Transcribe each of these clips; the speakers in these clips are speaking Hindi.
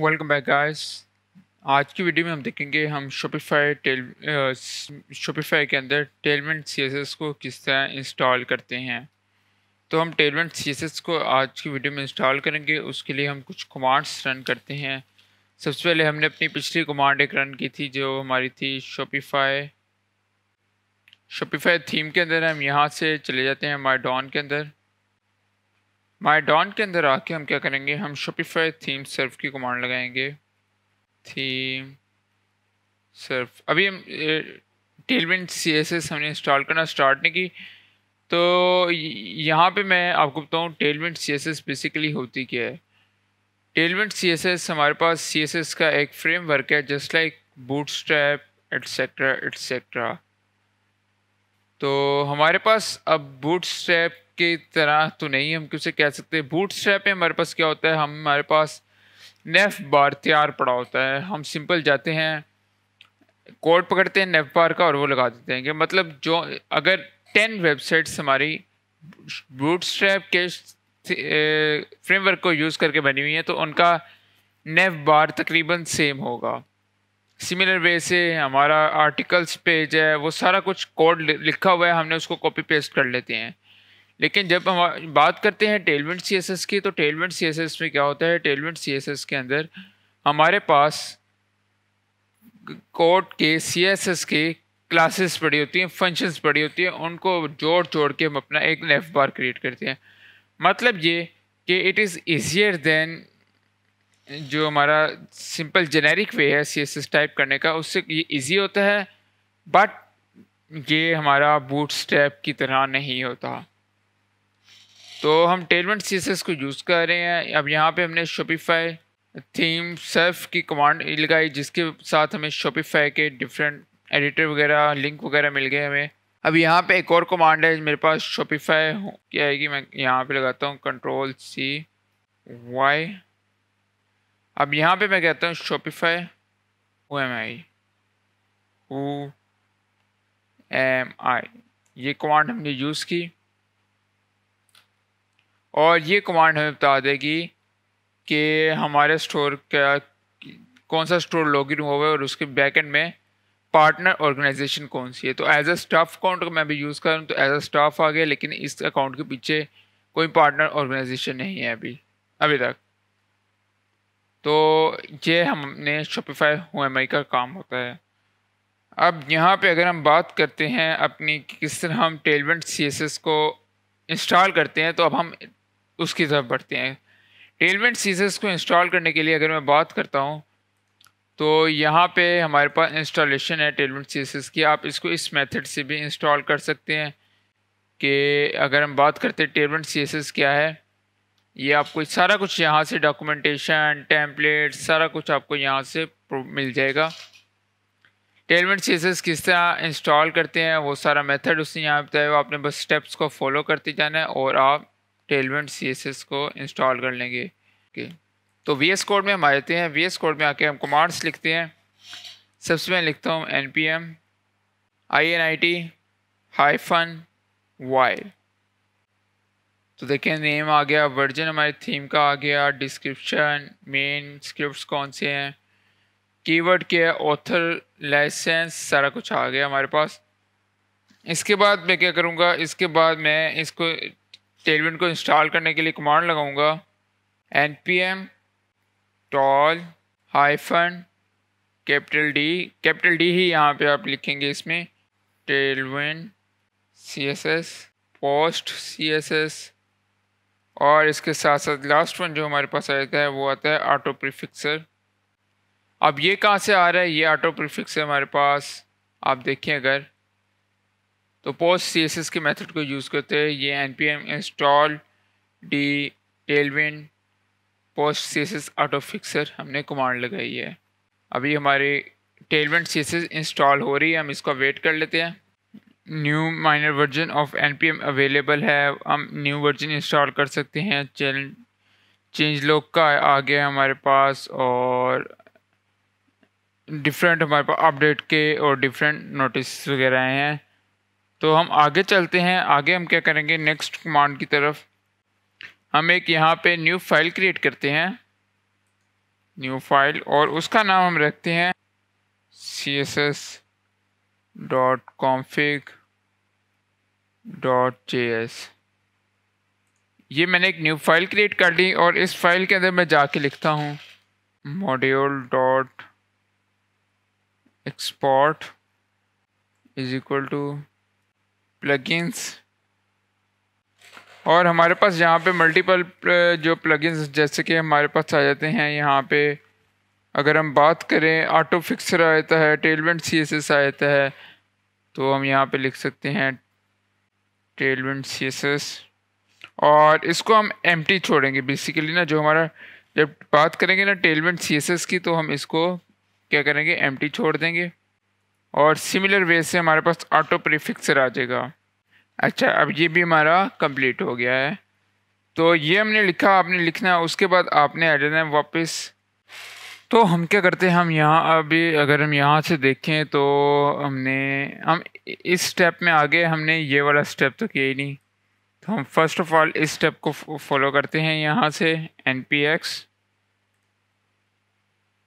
वेलकम बैक गाइस आज की वीडियो में हम देखेंगे हम शॉपिफाई टेल शॉपिफाई के अंदर टेलमेंट सी को किस तरह इंस्टॉल करते हैं। तो हम टेलमेंट सी को आज की वीडियो में इंस्टॉल करेंगे। उसके लिए हम कुछ कमांड्स रन करते हैं। सबसे पहले हमने अपनी पिछली कमांड एक रन की थी, जो हमारी थी शॉपिफाई शॉपिफाई थीम के अंदर। हम यहाँ से चले जाते हैं माई डॉन के अंदर। माई डॉन के अंदर आके हम क्या करेंगे? हम शॉपिफाई थीम सर्व की कमांड लगाएँगे। थीम सर्व अभी हम टेलमेंट सी एस एस हमने इंस्टॉल करना स्टार्ट नहीं की। तो यहाँ पे मैं आपको बताऊँ Tailwind C S S basically होती क्या है? टेलमेंट सी एस एस हमारे पास सी एस एस का एक फ्रेमवर्क है just like Bootstrap etcetera etcetera तो हमारे पास अब बूट स्ट्रैप की तरह तो नहीं, हम किसे कह सकते? बूट स्ट्रैप में हमारे पास क्या होता है? हम, हमारे पास नेफ बार तैयार पड़ा होता है। हम सिंपल जाते हैं कोड पकड़ते हैं नेफ बार का और वो लगा देते हैं कि मतलब जो, अगर टेन वेबसाइट्स हमारी बूट स्ट्रैप के फ्रेमवर्क को यूज़ करके बनी हुई हैं तो उनका नेफ बार तकरीबन सेम होगा। सिमिलर वे से हमारा आर्टिकल्स पेज है, वो सारा कुछ कोड लिखा हुआ है, हमने उसको कॉपी पेस्ट कर लेते हैं। लेकिन जब हम बात करते हैं टेलमेंट सी की तो टेलमेंट सी में क्या होता है? टेलमेंट सी के अंदर हमारे पास कोड के सीएसएस के क्लासेस पड़ी होती हैं फ़ंक्शंस पड़ी होती हैं, उनको जोड़ जोड़ के हम अपना एक नेफ बार क्रिएट करते हैं। मतलब ये कि इट इज़ ईजियर देन जो हमारा सिंपल जेनेरिक वे है सीएसएस टाइप करने का, उससे ये ईजी होता है बट ये हमारा बूट स्टेप की तरह नहीं होता। तो हम टेलमेंट सी को यूज़ कर रहे हैं। अब यहाँ पे हमने शॉपिफाई थीम सर्फ की कमांड लगाई, जिसके साथ हमें शॉपिफाई के डिफरेंट एडिटर वगैरह लिंक वगैरह मिल गए हमें। अब यहाँ पे एक और कमांड है, मेरे पास शॉपिफाई क्या आएगी। मैं यहाँ पे लगाता हूँ कंट्रोल सी वाई अब यहाँ पे मैं कहता हूँ Shopify O M I O M I ये कमांड हमने यूज़ की। और ये कमांड हमें बता देगी कि हमारे स्टोर का कौन सा स्टोर लॉगिन हुआ है और उसके बैकएंड में पार्टनर ऑर्गेनाइजेशन कौन सी है। तो एज अ स्टाफ अकाउंट को मैं भी यूज़ करूँ तो एज अ स्टाफ आ गया, लेकिन इस अकाउंट के पीछे कोई पार्टनर ऑर्गेनाइजेशन नहीं है अभी अभी तक। तो ये हमने शॉपिफाई ओ का काम होता है। अब यहाँ पे अगर हम बात करते हैं अपनी किस तरह हम टेलमेंट सी को इंस्टॉल करते हैं तो अब हम उसकी तरफ़ बढ़ते हैं। टेलमेंट सीजर्स को इंस्टॉल करने के लिए अगर मैं बात करता हूँ तो यहाँ पे हमारे पास इंस्टॉलेशन है टेलमेंट सीजर्स की। आप इसको इस मेथड से भी इंस्टॉल कर सकते हैं कि अगर हम बात करते हैं टेलमेंट सी क्या है, ये आपको सारा कुछ यहाँ से डॉक्यूमेंटेशन टेम्पलेट सारा कुछ आपको यहाँ से मिल जाएगा। टेलमेंट सी किस तरह इंस्टॉल करते हैं, वो सारा मेथड उसने यहाँ बताया आपने बस स्टेप्स को फॉलो करते जाना है और आप टेलमेंट सी को इंस्टॉल कर लेंगे। ओके तो वी एस कोड में हम आ जाते हैं। वी एस कोड में आके हम कमांड्स लिखते हैं। सबसे मैं लिखता हूँ N P M I N I T hyphen Y तो देखें नेम आ गया वर्जन हमारे थीम का आ गया डिस्क्रिप्शन मेन स्क्रिप्ट कौन से हैं? कीवर्ड के ऑथर लाइसेंस सारा कुछ आ गया हमारे पास। इसके बाद मैं क्या करूँगा? इसके बाद मैं इसको टेलविन को इंस्टॉल करने के लिए कमांड लगाऊँगा। N P M install hyphen capital D capital D ही यहाँ पे आप लिखेंगे इसमें। Tailwind C S S post C S S और इसके साथ साथ लास्ट वन जो हमारे पास आता है वो आता है ऑटो प्रीफिक्सर अब ये कहाँ से आ रहा है? ये ऑटो प्रीफिक्सर हमारे पास। आप देखें अगर। तो पोस्ट सी एस एस के मेथड को यूज़ करते हैं। ये N P M install D Tailwind post C S S auto fixer हमने कमांड लगाई है। अभी हमारे Tailwind C S S install हो रही है, हम इसका वेट कर लेते हैं। New minor version of N P M available है, हम न्यू वर्जन इंस्टॉल कर सकते हैं। चैनल चेंज लॉक का आ गया हमारे पास और डिफरेंट हमारे पास अपडेट के और डिफरेंट नोटिस वगैरह हैं। तो हम आगे चलते हैं। आगे हम क्या करेंगे? नेक्स्ट कमांड की तरफ़। हम एक यहाँ पे न्यू फ़ाइल क्रिएट करते हैं। न्यू फ़ाइल और उसका नाम हम रखते हैं। C S S dot config dot J S ये मैंने एक न्यू फ़ाइल क्रिएट कर ली और इस फ़ाइल के अंदर मैं जाके लिखता हूँ। Module dot export is equal to plugins और हमारे पास यहाँ पे मल्टीपल जो प्लगइन्स जैसे कि हमारे पास आ जाते हैं यहाँ पे। अगर हम बात करें ऑटो फिक्सर आ जाता है टेलमेंट सी एस एस आ जाता है तो हम यहाँ पे लिख सकते हैं टेलमेंट सी एस एस और इसको हम एम छोड़ेंगे बेसिकली ना, जो हमारा, जब बात करेंगे ना टेलमेंट सी एस एस की तो हम इसको क्या करेंगे एम छोड़ देंगे। और सिमिलर वे से हमारे पास ऑटो प्रीफिक्सर आ जाएगा। अच्छा अब ये भी हमारा कंप्लीट हो गया है। तो ये हमने लिखा, आपने लिखना है उसके बाद आपने आ जाना है वापस। तो हम क्या करते हैं, हम यहाँ, अभी अगर हम यहाँ से देखें तो हमने, हम इस स्टेप में आगे हमने ये वाला स्टेप तो किया ही नहीं। तो हम फ़र्स्ट ऑफ़ ऑल इस स्टेप को फॉलो करते हैं यहाँ से एन पी एक्स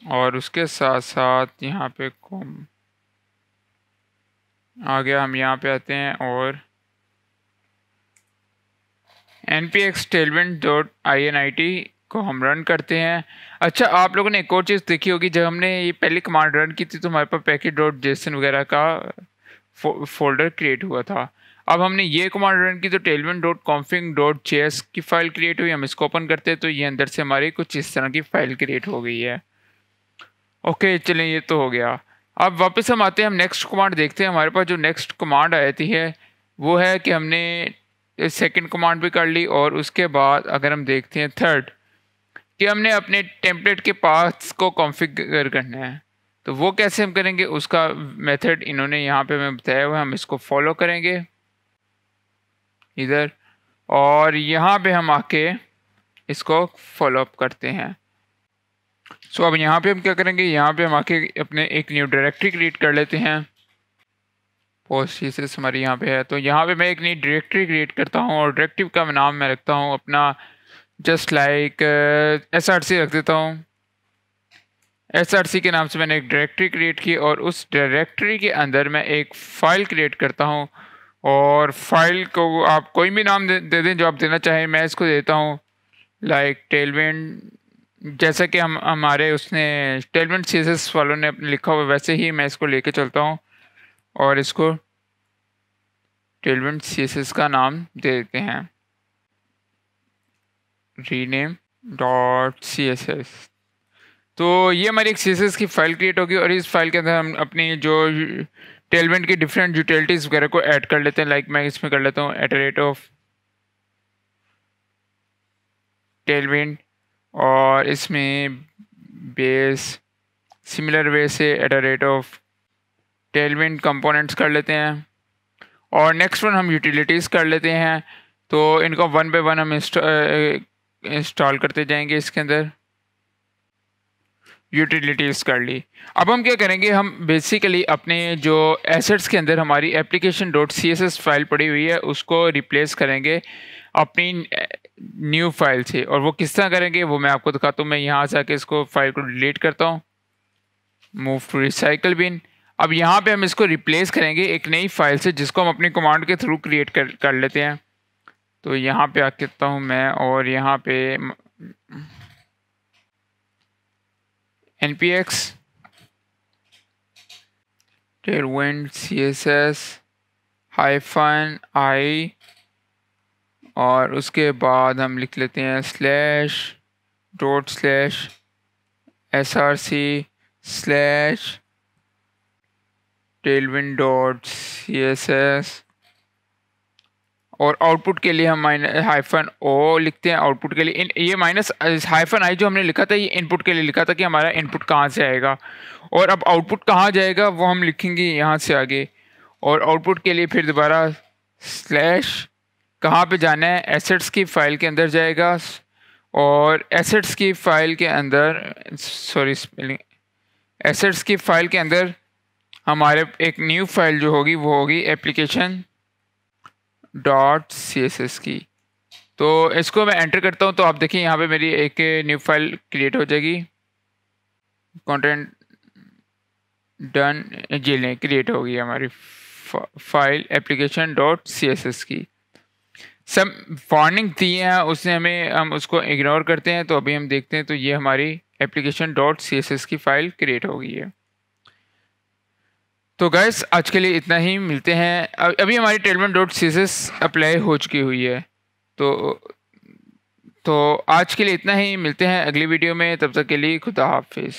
और उसके साथ साथ यहाँ पे कॉम आगे हम यहाँ पे आते हैं और N P X Tailwind dot I N I T को हम रन करते हैं। अच्छा आप लोगों ने एक और चीज़ देखी होगी जब हमने ये पहली कमांड रन की थी तो हमारे पास पैकेट डॉट जेसन वगैरह का फो, फोल्डर क्रिएट हुआ था। अब हमने ये कमांड रन की तो tailwind dot config dot J की फ़ाइल क्रिएट हुई हम इसको ओपन करते हैं तो ये अंदर से हमारी कुछ इस तरह की फ़ाइल क्रिएट हो गई है। ओके चलें ये तो हो गया। अब वापस हम आते हैं, हम नेक्स्ट कमांड देखते हैं। हमारे पास जो नेक्स्ट कमांड आती है, वो है कि हमने सेकंड कमांड भी कर ली और उसके बाद अगर हम देखते हैं थर्ड कि हमने अपने टेम्पलेट के पास को कॉन्फ़िगर करना है। तो वो कैसे हम करेंगे? उसका मेथड इन्होंने यहाँ पे हमें बताया हुआ हम इसको फॉलो करेंगे। इधर, और यहाँ पे हम आके इसको फॉलो अप करते हैं। सो so, अब यहाँ पे हम क्या करेंगे? यहाँ पे हम आके अपने एक न्यू डायरेक्टरी क्रिएट कर लेते हैं। पोस्ट सीसेस हमारी यहाँ पे है। तो यहाँ पे मैं एक नई डायरेक्टरी क्रिएट करता हूँ और डायरेक्टिव का नाम मैं रखता हूँ। अपना just like S R C रख देता हूँ। एस आर सी के नाम से मैंने एक डायरेक्टरी क्रिएट की और उस डायरेक्टरी के अंदर मैं एक फ़ाइल क्रिएट करता हूँ। और फ़ाइल को आप कोई भी नाम दे, दे दें जो आप देना चाहें मैं इसको देता हूँ। लाइक टेलविंड जैसा कि हम, हमारे उसने टेलविंड सी वालों ने लिखा हुआ वैसे ही मैं इसको लेके चलता हूँ और इसको टेलविंड सी का नाम दे देते हैं। Rename dot C S S तो ये हमारी एक सी एस एस की फ़ाइल क्रिएट होगी और इस फ़ाइल के अंदर हम अपनी जो टेलमेंट की डिफरेंट यूटिलिटीज़ वगैरह को ऐड कर लेते हैं लाइक मैं इसमें कर लेता हूँ एट रेट ऑफ़ टेलमेंट और इसमें बेस सिमिलर वे से at a rate of Tailwind components कर लेते हैं। और नेक्स्ट वन हम यूटिलिटीज़ कर लेते हैं तो इनको वन बाय वन हम इंस्टॉल करते जाएँगे इसके अंदर। यूटिलिटीज़ कर ली। अब हम क्या करेंगे, हम बेसिकली अपने जो एसेट्स के अंदर हमारी application dot C S S file पड़ी हुई है, उसको रिप्लेस करेंगे। अपनी न्यू फ़ाइल से और वो किस तरह करेंगे, वो मैं आपको दिखाता हूँ। मैं यहाँ से आके इसको फ़ाइल को डिलीट करता हूँ। मूव टू रिसाइकल बिन अब यहाँ पे हम इसको रिप्लेस करेंगे एक नई फ़ाइल से, जिसको हम अपनी कमांड के थ्रू क्रिएट कर कर लेते हैं। तो यहाँ पे आ कहता हूँ मैं, और यहाँ पे N P X Tailwind C S S hyphen I और उसके बाद हम लिख लेते हैं slash dot slash S R C slash Tailwind dot C S S और आउटपुट के लिए हम माइनस हाइफन ओ लिखते हैं आउटपुट के लिए। इन, ये माइनस हाइफन आई जो हमने लिखा था, ये इनपुट के लिए लिखा था कि हमारा इनपुट कहाँ से आएगा। और अब आउटपुट कहाँ जाएगा, वो हम लिखेंगे यहाँ से आगे। और आउटपुट के लिए फिर दोबारा स्लैश कहाँ पे जाना है? एसेट्स की फ़ाइल के अंदर जाएगा। और एसेट्स की फ़ाइल के अंदर सॉरी स्पेलिंग एसेट्स की फ़ाइल के अंदर हमारे एक न्यू फ़ाइल जो होगी, वो होगी application dot C S S की। तो इसको मैं एंटर करता हूँ तो आप देखिए यहाँ पे मेरी एक न्यू फ़ाइल क्रिएट हो जाएगी। कंटेंट डन जी लें क्रिएट होगी हमारी file application dot C S S की। सब वार्निंग दी है, उसने हमें, हम उसको इग्नोर करते हैं तो अभी हम देखते हैं तो ये हमारी application dot C S S की फ़ाइल क्रिएट हो गई है। तो गैस आज के लिए इतना ही, मिलते हैं। अभी हमारी Tailwind dot C S S apply हो चुकी हुई है। तो तो आज के लिए इतना ही, मिलते हैं अगली वीडियो में, तब तक के लिए खुदा हाफिज़।